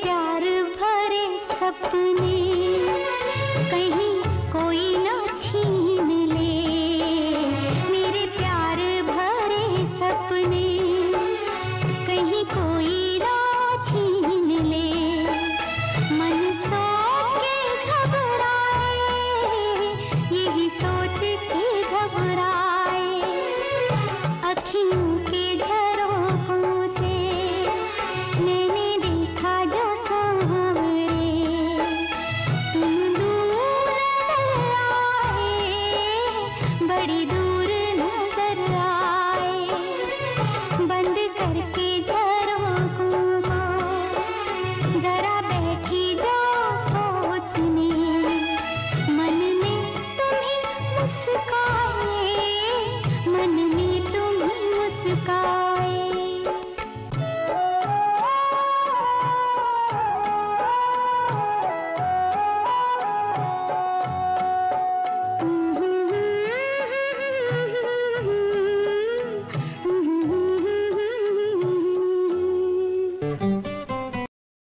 प्यार भरे सपने कहीं कोई ना छीन